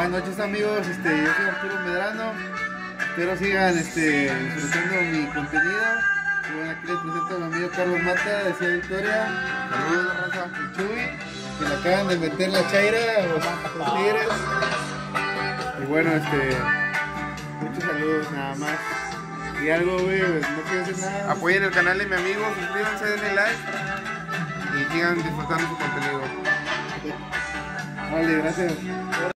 Buenas noches amigos, este, yo soy Arturo Medrano. Espero sigan este, disfrutando mi contenido. Y bueno, aquí les presento a mi amigo Carlos Mata de Ciudad Victoria. Saludos, raza. Chuy, que le acaban de meter la chaira los, los tigres. Y bueno, este, muchos saludos nada más. Y algo, güey, no quiero decir nada. Apoyen el canal de mi amigo, suscríbanse, denle like y sigan disfrutando su contenido. Vale, gracias.